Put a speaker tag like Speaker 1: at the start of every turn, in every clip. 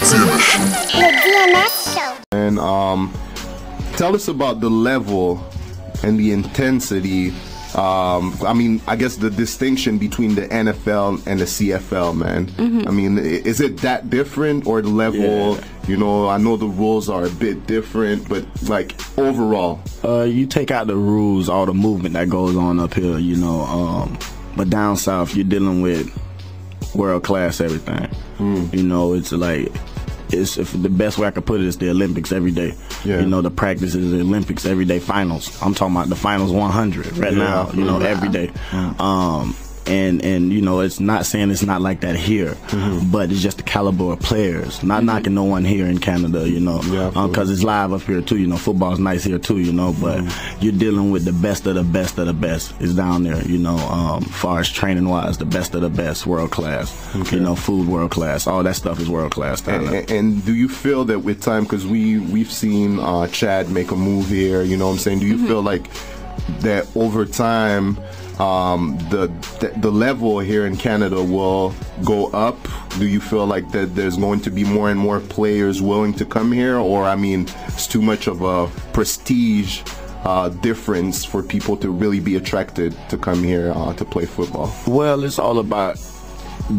Speaker 1: The DMS Show.
Speaker 2: And um, tell us about the level and the intensity. Um, I mean, I guess the distinction between the NFL and the CFL, man. I mean, is it that different or the level?
Speaker 3: Yeah.
Speaker 2: You know, I know the rules are a bit different, but like overall,
Speaker 3: Uh, you take out the rules, all the movement that goes on up here, you know. Um, but down south, you're dealing with world class everything. You know, it's like it's if the best way I could put it is the Olympics every day.
Speaker 2: Yeah.
Speaker 3: You know, the practice is the Olympics every day finals. I'm talking about the finals 100 right
Speaker 2: Yeah.
Speaker 3: now. You know, every day. Um, and and you know, it's not saying it's not like that here,
Speaker 2: Mm-hmm.
Speaker 3: but it's just the caliber of players. Not knocking no one here in Canada, you know,
Speaker 2: Yeah, absolutely.
Speaker 3: because it's live up here too. You know, football's nice here too. You know, but
Speaker 2: Mm-hmm.
Speaker 3: you're dealing with the best of the best of the best is down there. You know, um, far as training wise, the best of the best, world class. You know, food world class. All that stuff is world class down there.
Speaker 2: and, and do you feel that with time, because we we've seen uh, Chad make a move here, you know what I'm saying? Do you feel like that over time? Um, the, the the level here in Canada will go up. Do you feel like that there's going to be more and more players willing to come here, or I mean, it's too much of a prestige uh, difference for people to really be attracted to come here uh, to play football?
Speaker 3: Well, it's all about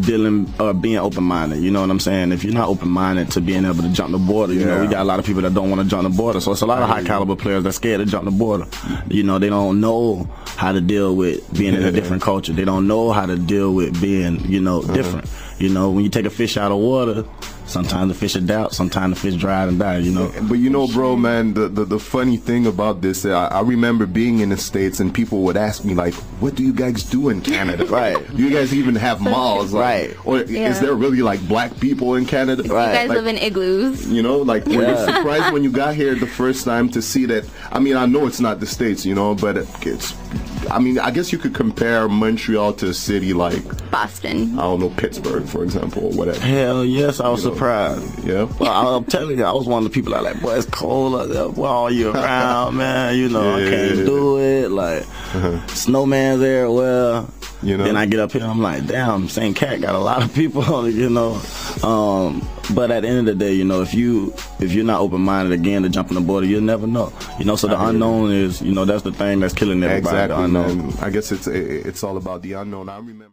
Speaker 3: dealing or being open minded. You know what I'm saying? If you're not open minded to being able to jump the border, you know, we got a lot of people that don't want to jump the border. So it's a lot of high caliber players that scared to jump the border. You know, they don't know how to deal with being in a different culture. They don't know how to deal with being, you know, different. You know, when you take a fish out of water, sometimes the fish adapt, sometimes the fish dry and die, you know.
Speaker 2: But you know, bro, man, the, the, the funny thing about this, I, I remember being in the States and people would ask me, like, what do you guys do in Canada?
Speaker 3: Right.
Speaker 2: Do you guys even have malls? Like,
Speaker 3: Right.
Speaker 2: Or
Speaker 4: Yeah.
Speaker 2: is there really, like, black people in Canada?
Speaker 3: Right.
Speaker 4: You guys
Speaker 2: Like,
Speaker 4: live in igloos.
Speaker 2: you know, like, were you
Speaker 3: Yeah.
Speaker 2: surprised when you got here the first time to see that? I mean, I know it's not the States, you know, but it's, I mean, I guess you could compare Montreal to a city like,
Speaker 4: Boston.
Speaker 2: I don't know, Pittsburgh, for example, or whatever.
Speaker 3: Hell yes, I was
Speaker 2: You know,
Speaker 3: surprised.
Speaker 2: Yeah.
Speaker 3: Well, I'm telling you, I was one of the people that like, boy, it's cold out there, boy, all year round, man. You know, I can't do it. Like, uh-huh. snowman's there.
Speaker 2: You know?
Speaker 3: Then I get up here, I'm like, damn, St. Cat got a lot of people you know. Um, but at the end of the day, you know, if you if you're not open minded again to jump on the border, you'll never know. You know, so the
Speaker 2: I
Speaker 3: unknown is, you know, that's the thing that's killing everybody.
Speaker 2: Exactly,
Speaker 3: unknown.
Speaker 2: I guess it's it's all about the unknown. I remember.